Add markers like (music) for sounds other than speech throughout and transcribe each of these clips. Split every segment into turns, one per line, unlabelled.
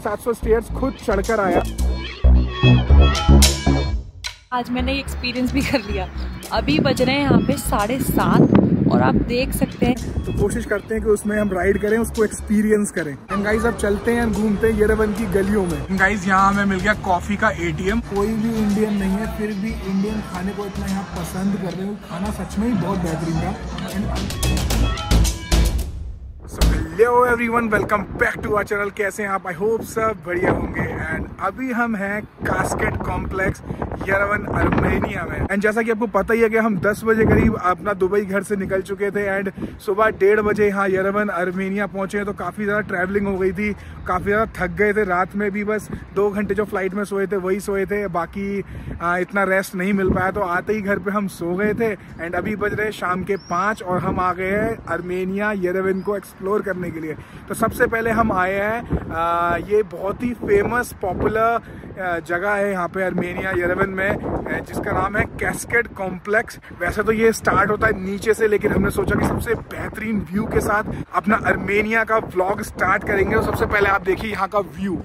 सात सौ स्टेयर्स खुद चढ़कर आया।
आज मैंने एक्सपीरियंस भी कर लिया। अभी बज रहे हैं यहाँ पे साढ़े सात और आप देख सकते हैं।
तो कोशिश करते हैं कि उसमें हम राइड करें उसको एक्सपीरियंस करें। गाइज़ अब चलते हैं घूमते हैं येरेवन की गलियों में। गाइज़ यहाँ हमें मिल गया कॉफ़ी का एटीएम कोई भी इंडियन नहीं है फिर भी इंडियन खाने को इतना यहाँ पसंद कर रहे हो। खाना सच में ही बहुत बेहतरीन था। Hello everyone welcome back to our channel कैसे हैं आप? आई होप सब बढ़िया होंगे। एंड अभी हम हैं कास्केट कॉम्प्लेक्स यरवन अर्मेनिया में। एंड जैसा कि आपको पता ही है कि हम 10 बजे करीब अपना दुबई घर से निकल चुके थे। एंड सुबह डेढ़ बजे यहाँ यरवन अर्मेनिया पहुँचे तो काफ़ी ज़्यादा ट्रैवलिंग हो गई थी। काफ़ी ज़्यादा थक गए थे रात में भी। बस दो घंटे जो फ़्लाइट में सोए थे वही सोए थे। बाकी आ, इतना रेस्ट नहीं मिल पाया। तो आते ही घर पे हम सो गए थे। एंड अभी बज रहे शाम के पाँच और हम आ गए हैं अर्मेनिया यरवन को एक्सप्लोर करने के लिए। तो सबसे पहले हम आए हैं ये बहुत ही फ़ेमस पॉपुलर जगह है यहाँ पे अर्मेनिया यरेवन में जिसका नाम है कैस्केड कॉम्प्लेक्स वैसे तो ये स्टार्ट होता है नीचे से, लेकिन हमने सोचा कि सबसे बेहतरीन व्यू के साथ अपना अर्मेनिया का ब्लॉग स्टार्ट करेंगे। और सबसे पहले आप देखिए यहाँ का व्यू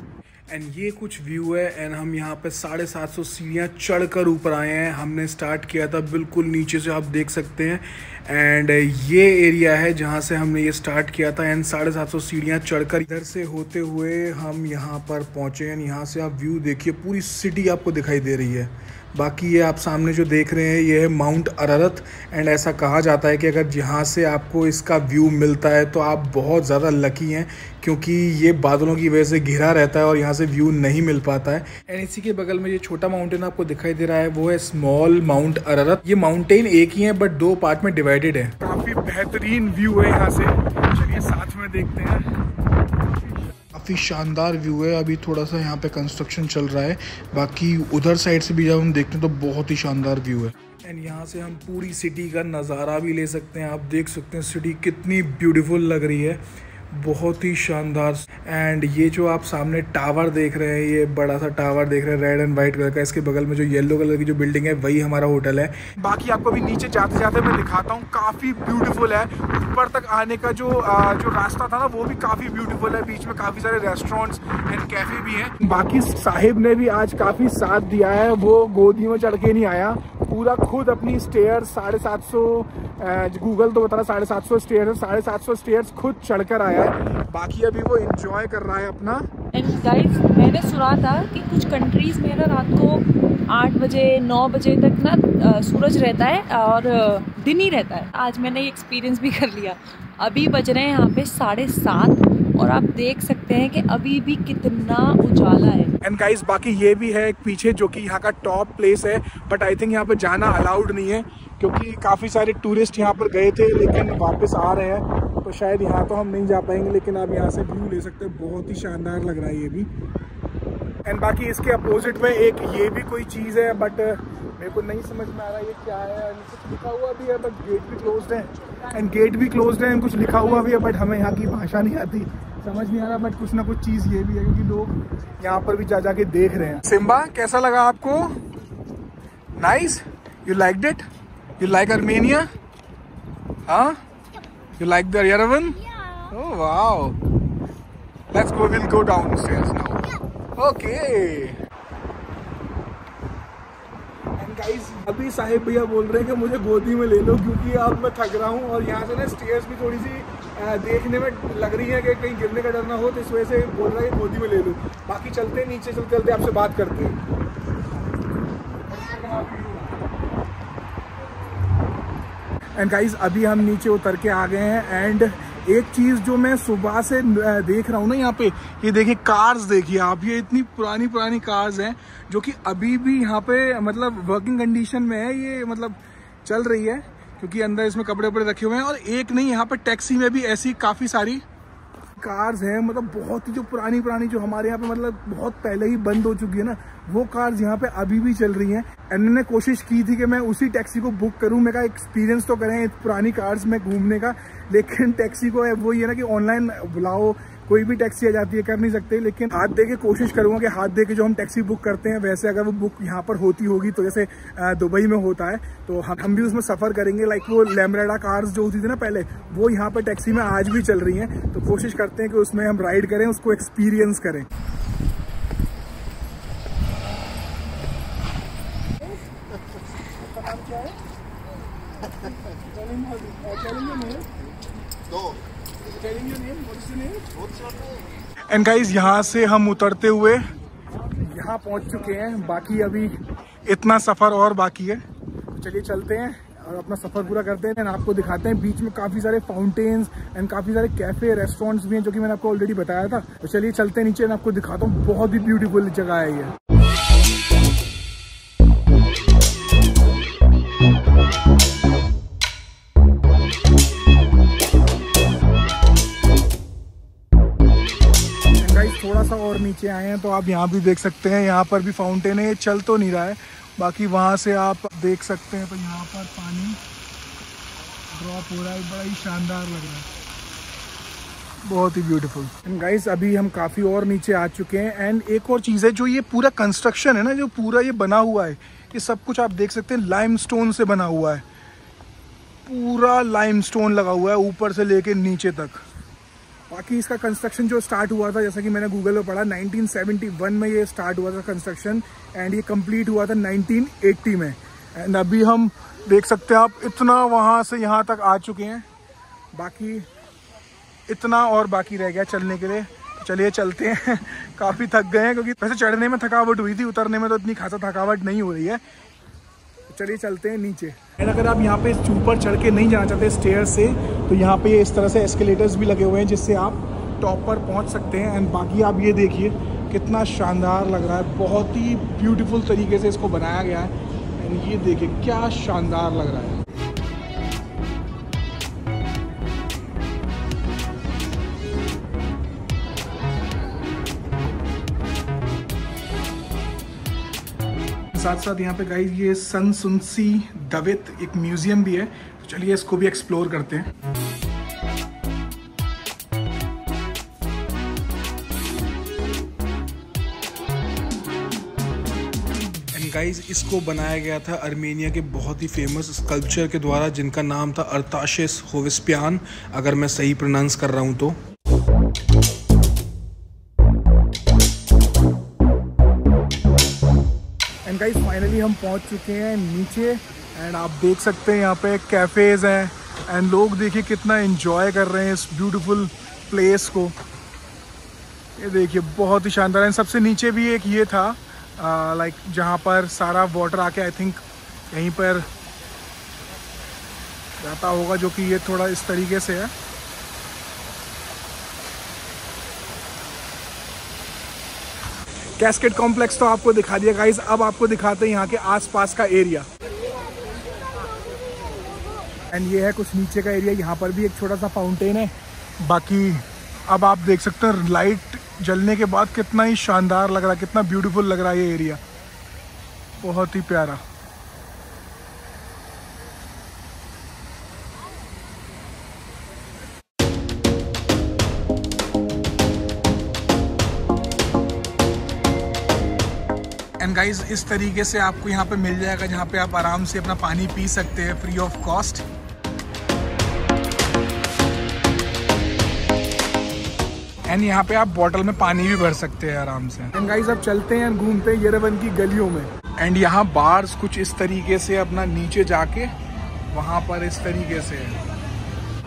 एंड ये कुछ व्यू है एंड हम यहाँ पे साढ़े सात सौ सीढ़ियाँ चढ़ कर ऊपर आए हैं। हमने स्टार्ट किया था, बिल्कुल नीचे से आप देख सकते हैं। एंड ये एरिया है जहाँ से हमने ये स्टार्ट किया था एंड साढ़े सात सौ सीढ़ियाँ चढ़कर इधर से होते हुए हम यहाँ पर पहुँचे। एंड यहाँ से आप व्यू देखिए, पूरी सिटी आपको दिखाई दे रही है। बाकी ये आप सामने जो देख रहे हैं, ये है माउंट अररत एंड ऐसा कहा जाता है कि अगर जहाँ से आपको इसका व्यू मिलता है तो आप बहुत ज़्यादा लकी हैं क्योंकि ये बादलों की वजह से घिरा रहता है और यहाँ से व्यू नहीं मिल पाता है। एंड इसी के बगल में ये छोटा माउंटेन आपको दिखाई दे रहा है, वो है स्मॉल माउंट अररत ये माउंटेन एक ही है बट दो पार्ट में डिवाइडेड है। काफ़ी बेहतरीन व्यू है यहाँ से। चलिए साथ में देखते हैं। काफ़ी शानदार व्यू है। अभी थोड़ा सा यहाँ पे कंस्ट्रक्शन चल रहा है। बाकी उधर साइड से भी जब हम देखते हैं तो बहुत ही शानदार व्यू है। एंड यहाँ से हम पूरी सिटी का नज़ारा भी ले सकते हैं। आप देख सकते हैं सिटी कितनी ब्यूटीफुल लग रही है। बहुत ही शानदार। एंड ये जो आप सामने टावर देख रहे हैं ये बड़ा सा टावर देख रहे हैं रेड एंड व्हाइट कलर का। इसके बगल में जो येलो कलर की जो बिल्डिंग है वही हमारा होटल है। बाकी आपको अभी नीचे जाते जाते मैं दिखाता हूँ काफ़ी ब्यूटीफुल है। ऊपर तक आने का जो आ, जो रास्ता था ना वो भी काफ़ी ब्यूटीफुल है। बीच में काफ़ी सारे रेस्टोरेंट्स एंड कैफ़े भी हैं। बाकी साहिब ने भी आज काफ़ी साथ दिया है वो गोदी में चढ़ के नहीं आया। पूरा खुद अपनी स्टेयर साढ़े सात सौ गूगल तो बता रहा साढ़े सात सौ स्टेयर साढ़े सात सौ स्टेयर्स खुद चढ़कर आया है। बाकी अभी वो इंजॉय कर रहा है अपना।
एंड गाइस मैंने सुना था कि कुछ कंट्रीज़ में ना रात को आठ बजे, नौ बजे तक ना सूरज रहता है और दिन ही रहता है। आज मैंने ये एक्सपीरियंस भी कर लिया। अभी बज रहे हैं यहाँ पे साढ़े सात और आप देख सकते हैं कि अभी भी कितना उजाला है।
एंड गाइस बाकी ये भी है एक पीछे जो कि यहाँ का टॉप प्लेस है बट आई थिंक यहाँ पे जाना अलाउड नहीं है, क्योंकि काफ़ी सारे टूरिस्ट यहाँ पर गए थे, लेकिन वापस आ रहे हैं तो शायद यहाँ तो हम नहीं जा पाएँगे, लेकिन आप यहाँ से व्यू ले सकते हैं। बहुत ही शानदार लग रहा है ये भी। एंड बाकी इसके अपोजिट में एक ये भी कोई चीज़ है बट मेरे को नहीं समझ में आ रहा ये क्या है। कुछ लिखा हुआ भी है बट गेट भी क्लोज है। एंड गेट भी क्लोज है कुछ लिखा हुआ भी है बट हमें यहाँ की भाषा नहीं आती। समझ नहीं आ रहा बट कुछ ना कुछ चीज़ ये भी है क्योंकि लोग यहाँ पर भी जा जाके देख रहे हैं सिम्बा कैसा लगा आपको nice you like did you like Armenia हाँ you like the Yerevan Oh wow. Let's go. We'll go downstairs now. Okay. Guys अभी साहिब भैया बोल रहे हैं कि मुझे गोदी में ले लो क्योंकि अब मैं थक रहा हूँ और यहाँ से ना स्टेयर्स भी थोड़ी सी देखने में लग रही है कि कहीं गिरने का डर ना हो तो इस वजह से बोल रहा है गोदी में ले लो। बाकी चलते नीचे चल चलते आपसे बात करते हैं। एंड गाइस अभी हम नीचे उतर के आ गए हैं एंड एक चीज़ जो मैं सुबह से देख रहा हूँ ना यहाँ पे, ये देखिए कार्स देखिए आप, ये इतनी पुरानी पुरानी कार्स हैं, जो कि अभी भी यहाँ पे मतलब वर्किंग कंडीशन में है, ये मतलब चल रही है। क्योंकि अंदर इसमें कपड़े वपड़े रखे हुए हैं और एक नहीं, यहाँ पे टैक्सी में भी ऐसी काफ़ी सारी कार्स हैं मतलब बहुत ही जो पुरानी पुरानी जो हमारे यहाँ पे मतलब बहुत पहले ही बंद हो चुकी है ना, वो कार्स यहाँ पे अभी भी चल रही हैं। ने कोशिश की थी कि मैं उसी टैक्सी को बुक करूँ। मेरा एक्सपीरियंस तो करें पुरानी कार्स में घूमने का, लेकिन टैक्सी को वो ये ना कि ऑनलाइन बुलाओ कोई भी टैक्सी आ जाती है कर नहीं सकते, लेकिन हाथ दे के कोशिश करूँगा कि हाथ दे के जो हम टैक्सी बुक करते हैं, वैसे अगर वो बुक यहाँ पर होती होगी तो जैसे दुबई में होता है तो हम हम भी उसमें सफ़र करेंगे। लाइक वो लेमरेडा कार्स जो होती थी ना पहले, वो यहाँ पर टैक्सी में आज भी चल रही हैं तो कोशिश करते हैं कि उसमें हम राइड करें, उसको एक्सपीरियंस करें। (laughs) एंड गाइज़ यहाँ से हम उतरते हुए यहाँ पहुँच चुके हैं। बाकी अभी इतना सफ़र और बाकी है। चलिए चलते हैं और अपना सफ़र पूरा करते हैं। एंड आपको दिखाते हैं बीच में काफ़ी सारे फाउंटेन्स एंड काफ़ी सारे कैफ़े रेस्टोरेंट्स भी हैं जो कि मैंने आपको ऑलरेडी बताया था। तो चलिए चलते हैं नीचे एंड आपको दिखाता हूँ। बहुत ही ब्यूटीफुल जगह है ये। नीचे आए हैं तो आप यहाँ भी देख सकते हैं, यहाँ पर भी फाउंटेन है, ये चल तो नहीं रहा है। बाकी वहाँ से आप देख सकते हैं तो यहाँ पर पानी ड्रॉप हो रहा है, बड़ा ही शानदार लग रहा है। बहुत ही ब्यूटीफुल एंड गाइस अभी हम काफ़ी और नीचे आ चुके हैं एंड एक और चीज़ है, जो ये पूरा कंस्ट्रक्शन है ना, जो पूरा ये बना हुआ है, ये सब कुछ आप देख सकते हैं लाइम से बना हुआ है। पूरा लाइम लगा हुआ है, ऊपर से लेके नीचे तक। बाकी इसका कंस्ट्रक्शन जो स्टार्ट हुआ था, जैसा कि मैंने गूगल में पढ़ा 1971 में ये स्टार्ट हुआ था कंस्ट्रक्शन एंड ये कंप्लीट हुआ था 1980 में। एंड अभी हम देख सकते हैं आप, इतना वहाँ से यहाँ तक आ चुके हैं। बाकी इतना और बाकी रह गया चलने के लिए। चलिए, चलते हैं। (laughs) काफ़ी थक गए हैं क्योंकि वैसे चढ़ने में थकावट हुई थी, उतरने में तो इतनी खासा थकावट नहीं हो रही है। चलिए, चलते हैं नीचे। एंड अगर आप यहाँ पे ऊपर चढ़ के नहीं जाना चाहते स्टेयर से तो यहाँ पे इस तरह से एस्केलेटर्स भी लगे हुए हैं जिससे आप टॉप पर पहुँच सकते हैं। एंड बाकी आप ये देखिए, कितना शानदार लग रहा है। बहुत ही ब्यूटीफुल तरीके से इसको बनाया गया है। एंड ये देखिए, क्या शानदार लग रहा है। साथ साथ यहाँ पे गाइस ये सन सुनसी दवित एक म्यूज़ियम भी है। तो चलिए इसको भी एक्सप्लोर करते हैं। गाइस इसको बनाया गया था अर्मेनिया के बहुत ही फ़ेमस स्कल्पचर के द्वारा, जिनका नाम था अर्ताशिस होविस्पियान अगर मैं सही प्रोनाउंस कर रहा हूँ तो। एंड गाइस फाइनली हम पहुँच चुके हैं नीचे। एंड आप देख सकते हैं यहाँ पे कैफ़ेज़ हैं। एंड लोग देखिए कितना इन्जॉय कर रहे हैं इस ब्यूटीफुल प्लेस को। ये देखिए, बहुत ही शानदार है। सबसे नीचे भी एक ये था लाइक जहाँ पर सारा वाटर आके आई थिंक यहीं पर जाता होगा, जो कि ये थोड़ा इस तरीके से है। कैस्केट कॉम्प्लेक्स तो आपको दिखा दिया गाइज़ अब आपको दिखाते हैं यहाँ के आसपास का एरिया एंड ये है कुछ नीचे का एरिया यहाँ पर भी एक छोटा सा फाउंटेन है। बाकी अब आप देख सकते हैं लाइट जलने के बाद कितना ही शानदार लग रहा है, कितना ब्यूटीफुल लग रहा है ये एरिया बहुत ही प्यारा। एंड इस तरीके से आपको यहाँ पे मिल जाएगा जहाँ पे आप आराम से अपना पानी पी सकते हैं फ्री ऑफ़ कॉस्ट एंड यहाँ पे आप बॉटल में पानी भी भर सकते हैं आराम से। एंड गाइज़ अब चलते हैं घूमते हैं येरवन की गलियों में। एंड यहाँ बार्स कुछ इस तरीके से अपना नीचे जाके वहाँ पर इस तरीके से।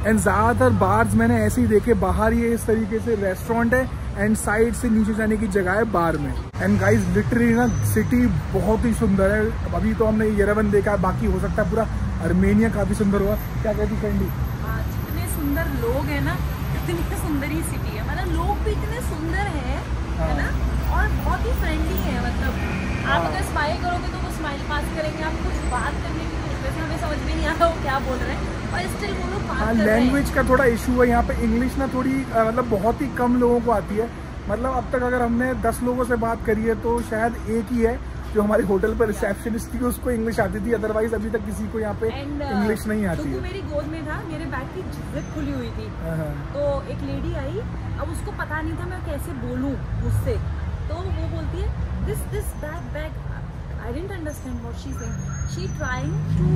एंड ज़्यादातर बार्स मैंने ऐसे ही देखे, बाहर ये इस तरीके से रेस्टोरेंट है। एंड साइड से नीचे जाने की जगह है बार में। एंड गाइस लिटरली ना सिटी बहुत ही सुंदर है। अभी तो हमने येरवन देखा है बाकी हो सकता है पूरा अर्मेनिया काफ़ी सुंदर हुआ। क्या कहती फ्रेंडी
हाँ, जितने सुंदर लोग हैं ना इतनी सुंदर ही सिटी है। मतलब लोग भी इतने सुंदर है है ना? हाँ। और बहुत ही फ्रेंडली है मतलब। आप अगर स्माइल करोगे तो वो स्माइल पास करेंगे। आप कुछ बात करने की वैसे हमें समझ में नहीं आ रहा वो क्या बोल रहे हैं। बात
लैंग्वेज का थोड़ा इशू है यहाँ पे। इंग्लिश ना थोड़ी मतलब बहुत ही कम लोगों को आती है। मतलब अब तक अगर हमने दस लोगों से बात करी है तो शायद एक ही है जो हमारे होटल पर रिसेप्शनिस्ट थी उसको इंग्लिश आती थी। अदरवाइज़ अभी तक किसी को यहाँ पे इंग्लिश नहीं आती
है। मेरी गोद में था मेरे बैग की जिप खुली हुई थी। हाँ, हाँ। तो एक लेडी आई अब उसको पता नहीं था मैं कैसे बोलूँ मुझसे तो वो बोलती है this this bag bag I didn't understand what she saying she trying to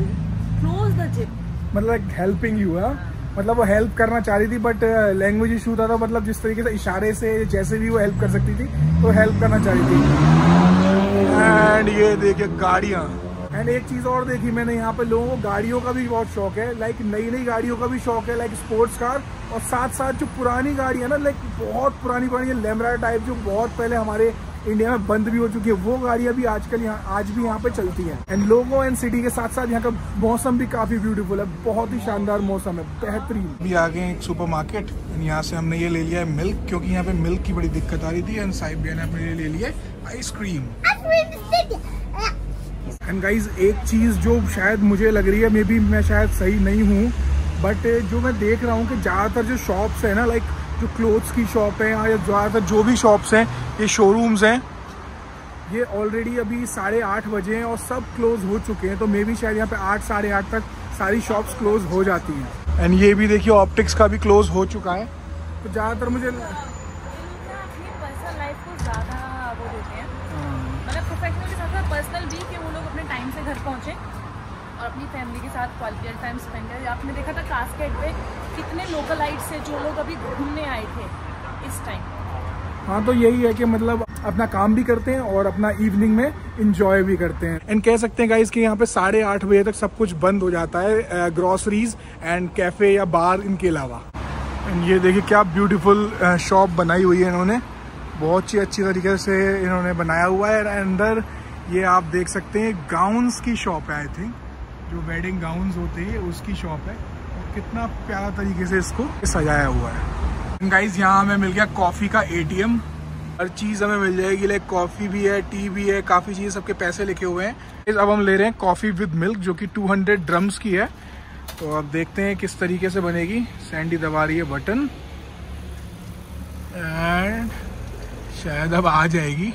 close the zip
मतलब हेल्पिंग यू है? मतलब वो हेल्प करना चाह रही थी बट लैंग्वेज इशू था तो मतलब जिस तरीके से इशारे से जैसे भी वो हेल्प कर सकती थी तो हेल्प करना चाह रही थी। एंड ये देखिए गाड़ियाँ। एंड एक चीज़ और देखी मैंने यहाँ पे लोगों को गाड़ियों का भी बहुत शौक है लाइक नई नई गाड़ियों का भी शौक है लाइक स्पोर्ट्स कार और साथ साथ जो पुरानी गाड़ी है ना लाइक बहुत पुरानी पुरानी लेमरा टाइप जो बहुत पहले हमारे इंडिया में बंद भी हो चुकी है। वो गाड़ियाँ भी आजकल यहाँ आज भी यहाँ पे चलती हैं। एंड लोगों एंड सिटी के साथ साथ यहाँ का मौसम भी काफ़ी ब्यूटीफुल है। बहुत ही शानदार मौसम है। बेहतरीन। अभी आ गए एक सुपर मार्केट यहाँ से हमने ये ले लिया है मिल्क क्योंकि यहाँ पे मिल्क की बड़ी दिक्कत आ रही थी एंड साहिब भैया ने अपने लिए ले लिया आइसक्रीम एंड गाइज़ एक चीज़ जो शायद मुझे लग रही है मे बी मैं शायद सही नहीं हूँ बट जो मैं देख रहा हूँ कि ज़्यादातर जो शॉप्स है ना लाइक जो क्लोथ्स की शॉप है या ज़्यादातर जो भी शॉप्स हैं, ये शोरूम्स हैं। ये ऑलरेडी अभी साढ़े आठ बजे हैं और सब क्लोज हो चुके हैं तो मे भी शायद यहाँ पे आठ, साढ़े आठ तक सारी शॉप्स क्लोज हो जाती हैं। एंड ये भी देखिए ऑप्टिक्स का भी क्लोज हो चुका है। तो ज़्यादातर मुझे
पर्सनल भी घर पहुँचे और अपनी फैमिली के साथ क्वालिटी टाइम स्पेंड करें। आपने देखा था कास्केट पे कितने लोकलाइट से जो लोग अभी घूमने आए थे इस टाइम
हाँ तो यही है कि मतलब अपना काम भी करते हैं और अपना इवनिंग में इंजॉय भी करते हैं। एंड कह सकते हैं गाइस कि यहाँ पे साढ़े आठ बजे तक सब कुछ बंद हो जाता है ग्रॉसरीज एंड कैफ़े या बार इनके अलावा। एंड ये देखिए, क्या ब्यूटीफुल शॉप बनाई हुई है इन्होंने। बहुत ही अच्छी तरीके से इन्होंने बनाया हुआ है। अंदर ये आप देख सकते हैं गाउन्स की शॉप है आई थिंक जो वेडिंग गाउन्स होते हैं, उसकी शॉप है। कितना प्यारा तरीके से इसको सजाया हुआ है। गाइज़ यहाँ हमें मिल गया कॉफ़ी का एटीएम हर चीज़ हमें मिल जाएगी लाइक कॉफ़ी भी है टी भी है, काफ़ी चीज़ सबके पैसे लिखे हुए हैं। अब हम ले रहे हैं कॉफ़ी विद मिल्क जो कि 200 ड्रम्स की है। तो अब देखते हैं किस तरीके से बनेगी। सैंडी दबा रही है बटन एंड शायद अब आ जाएगी।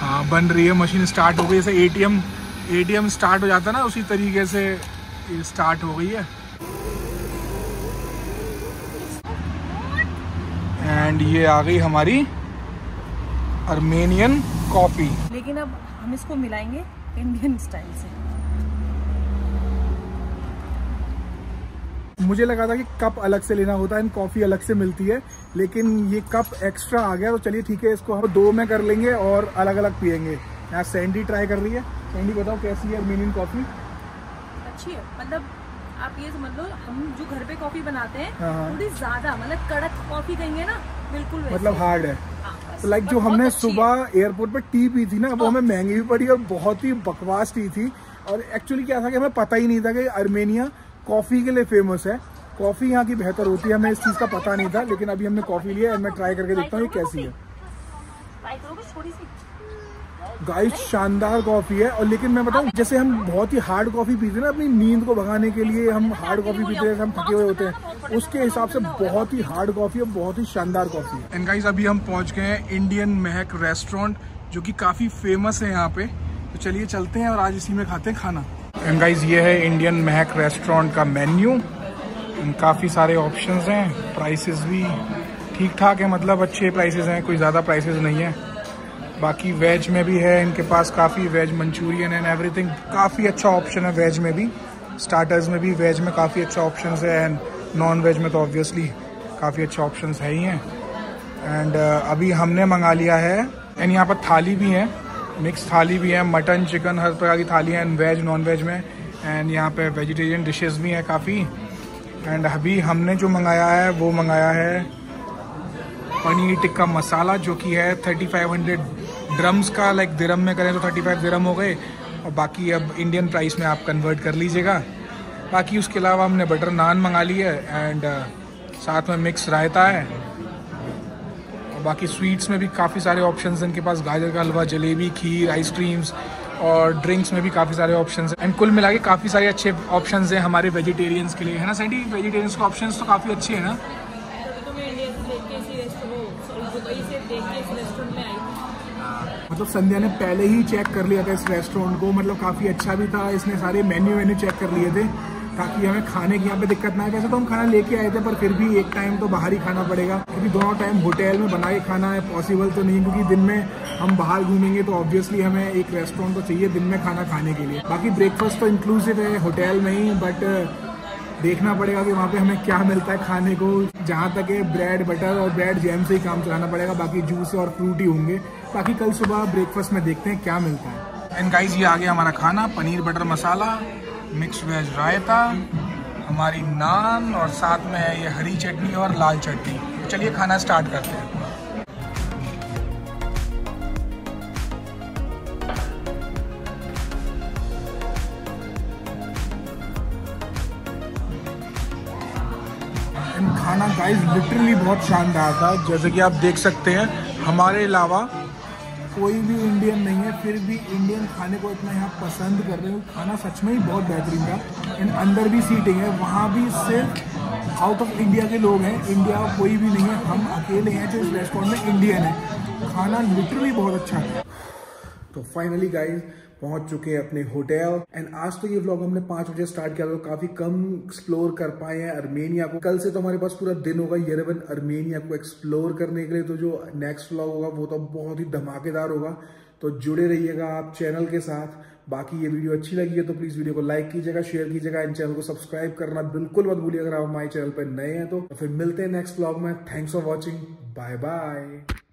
हाँ बन रही है मशीन स्टार्ट हो गई। जैसे एटीएम एटीएम स्टार्ट हो जाता है ना, उसी तरीके से स्टार्ट हो गई है। एंड ये आ गई हमारी अर्मेनियन कॉफ़ी
लेकिन अब हम इसको मिलाएँगे इंडियन स्टाइल से।
मुझे लगा था कि कप अलग से लेना होता है कॉफ़ी अलग से मिलती है लेकिन ये कप एक्स्ट्रा आ गया तो चलिए ठीक है इसको हम दो में कर लेंगे और अलग अलग पियेंगे। यहाँ सैंडी ट्राई कर रही है। सैंडी बताओ कैसी है अर्मेनियन कॉफ़ी
अच्छी है। मतलब आप ये समझ लो हम जो घर पे कॉफ़ी बनाते हैं हाँ, हाँ। थोड़ी ज़्यादा मतलब कड़क कॉफ़ी कहेंगे ना बिल्कुल
मतलब हार्ड है। तो लाइक जो हमने सुबह एयरपोर्ट पर टी पी थी ना वो हमें महँगी भी पड़ी और बहुत ही बकवास टी थी। और एक्चुअली क्या था कि हमें पता ही नहीं था कि अर्मेनिया कॉफ़ी के लिए फ़ेमस है। कॉफ़ी यहाँ की बेहतर होती है हमें इस चीज़ का पता नहीं था लेकिन अभी हमने कॉफ़ी लिया है मैं ट्राई करके देखता हूँ ये कैसी है। गाइस शानदार कॉफ़ी है। और लेकिन मैं बताऊँ, जैसे हम बहुत ही हार्ड कॉफ़ी पीते हैं ना, अपनी नींद को भगाने के लिए हम हार्ड कॉफ़ी पीते हैं, हम थके हुए होते हैं, उसके हिसाब से बहुत ही हार्ड कॉफ़ी है, बहुत ही शानदार कॉफ़ी है। एंड गाइस अभी हम पहुँच गए हैं इंडियन महक रेस्टोरेंट जो कि काफ़ी फ़ेमस है यहाँ पे। तो चलिए चलते हैं और आज इसी में खाते हैं खाना। एंड गाइज़ ये है इंडियन महक रेस्टोरेंट का मेन्यू काफ़ी सारे ऑप्शन हैं प्राइसेस भी ठीक ठाक है मतलब अच्छे प्राइसेस हैं, कोई ज़्यादा प्राइसेस नहीं है। बाकी वेज में भी है इनके पास काफ़ी वेज मंचूरियन एंड एवरीथिंग काफ़ी अच्छा ऑप्शन है वेज में भी। स्टार्टर्स में भी वेज में काफ़ी अच्छा ऑप्शन है एंड नॉन वेज में तो ऑब्वियसली काफ़ी अच्छे ऑप्शन है ही हैं। एंड uh, अभी हमने मंगा लिया है। एंड यहाँ पर थाली भी है। मिक्स थाली भी है। मटन चिकन हर प्रकार की थाली है एंड वेज नॉन वेज में। एंड यहाँ पे वेजिटेरियन डिशेस भी हैं काफ़ी। एंड अभी हमने जो मंगाया है वो मंगाया है पनीर टिक्का मसाला जो कि है थर्टी फाइव हंड्रेड ड्रम्स का लाइक दिरम में करें तो थर्टी फाइव दिरम हो गए। और बाकी अब इंडियन प्राइस में आप कन्वर्ट कर लीजिएगा। बाकी उसके अलावा हमने बटर नान मंगा ली है एंड uh, साथ में मिक्स रायता है। और बाकी स्वीट्स में भी काफ़ी सारे ऑप्शंस हैं। इनके पास गाजर का हलवा जलेबी खीर आइसक्रीम्स और ड्रिंक्स में भी काफ़ी सारे ऑप्शन हैं। एंड कुल मिला के काफ़ी सारे अच्छे ऑप्शन हैं हमारे वेजिटेरियंस के लिए। है ना सैंडी वेजिटेरियंस के ऑप्शन तो काफ़ी अच्छे हैं ना? मतलब संध्या ने पहले ही चेक कर लिया था इस रेस्टोरेंट को। मतलब काफ़ी अच्छा भी था, इसने सारे मेन्यू वेन्यू चेक कर लिए थे, ताकि हमें खाने की यहाँ पे दिक्कत ना आए। वैसे तो हम खाना लेके आए थे, पर फिर भी एक टाइम तो बाहर ही खाना पड़ेगा। क्योंकि दोनों टाइम होटल में बना के खाना है पॉसिबल तो नहीं, क्योंकि दिन में हम बाहर घूमेंगे तो ऑब्वियसली हमें एक रेस्टोरेंट तो चाहिए दिन में खाना खाने के लिए। बाकी ब्रेकफास्ट तो इंक्लूसिव है होटल में ही बट देखना पड़ेगा कि वहाँ पे हमें क्या मिलता है खाने को। जहाँ तक है ब्रेड बटर और ब्रेड जैम से ही काम चलाना पड़ेगा, बाकी जूस और फ्रूट ही होंगे। बाकी कल सुबह ब्रेकफास्ट में देखते हैं क्या मिलता है। एंड गाइस ये आ गया हमारा खाना, paneer butter masala mix veg raita, हमारी नान और साथ में है ये हरी चटनी और लाल चटनी। तो चलिए खाना स्टार्ट करते हैं। खाना गाइस लिटरली बहुत शानदार था। जैसे कि आप देख सकते हैं, हमारे अलावा कोई भी इंडियन नहीं है, फिर भी इंडियन खाने को इतना यहाँ पसंद कर रहे हो। खाना सच में ही बहुत बेहतरीन था। एंड अंदर भी सीटिंग है, वहाँ भी सिर्फ़ आउट ऑफ़ इंडिया के लोग हैं। इंडिया कोई भी नहीं है। हम अकेले हैं जो इस रेस्टोरेंट में इंडियन है। खाना लिटरली बहुत अच्छा है। तो फाइनली गाइज़ पहुँच चुके हैं अपने होटल। एंड आज तो ये व्लॉग हमने पाँच बजे स्टार्ट किया तो काफ़ी कम एक्सप्लोर कर पाए हैं अर्मेनिया को। कल से तो हमारे पास पूरा दिन होगा येरेवन अर्मेनिया को एक्सप्लोर करने के लिए। तो जो नेक्स्ट व्लॉग होगा, वो तो बहुत ही धमाकेदार होगा। तो जुड़े रहिएगा आप चैनल के साथ। बाकी ये वीडियो अच्छी लगी है तो प्लीज़ वीडियो को लाइक कीजिएगा शेयर कीजिएगा इन चैनल को सब्सक्राइब करना बिल्कुल मत भूलिए। अगर आप हमारे चैनल पर नए हैं तो फिर मिलते हैं नेक्स्ट ब्लॉग में। Thanks for watching bye bye